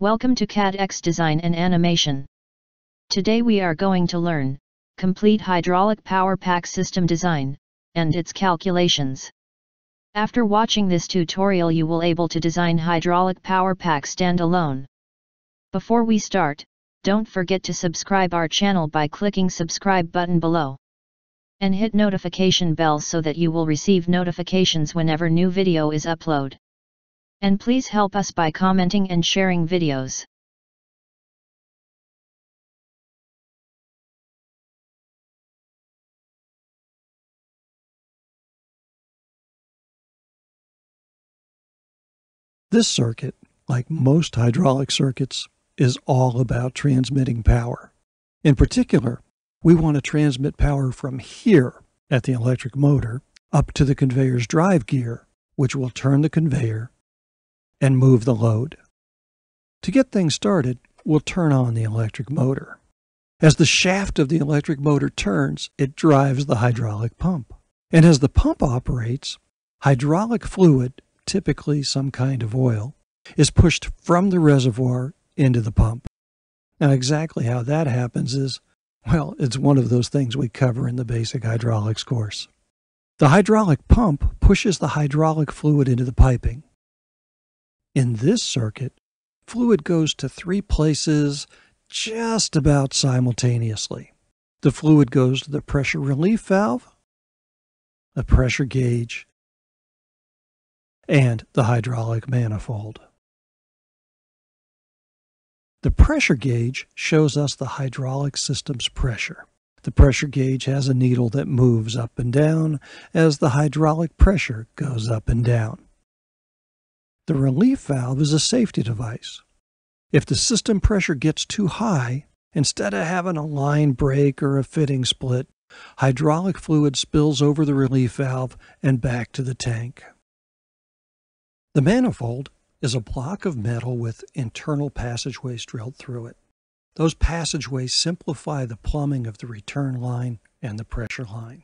Welcome to CadX Design and Animation. Today we are going to learn, complete hydraulic power pack system design, and its calculations. After watching this tutorial you will able to design hydraulic power pack standalone. Before we start, don't forget to subscribe our channel by clicking subscribe button below. And hit notification bell so that you will receive notifications whenever new video is upload. And please help us by commenting and sharing videos. This circuit, like most hydraulic circuits, is all about transmitting power. In particular, we want to transmit power from here at the electric motor up to the conveyor's drive gear, which will turn the conveyor and move the load. To get things started, we'll turn on the electric motor. As the shaft of the electric motor turns, it drives the hydraulic pump. And as the pump operates, hydraulic fluid, typically some kind of oil, is pushed from the reservoir into the pump. Now, exactly how that happens is, well, it's one of those things we cover in the basic hydraulics course. The hydraulic pump pushes the hydraulic fluid into the piping. In this circuit, fluid goes to three places just about simultaneously. The fluid goes to the pressure relief valve, the pressure gauge, and the hydraulic manifold. The pressure gauge shows us the hydraulic system's pressure. The pressure gauge has a needle that moves up and down as the hydraulic pressure goes up and down. The relief valve is a safety device. If the system pressure gets too high, instead of having a line break or a fitting split, hydraulic fluid spills over the relief valve and back to the tank. The manifold is a block of metal with internal passageways drilled through it. Those passageways simplify the plumbing of the return line and the pressure line.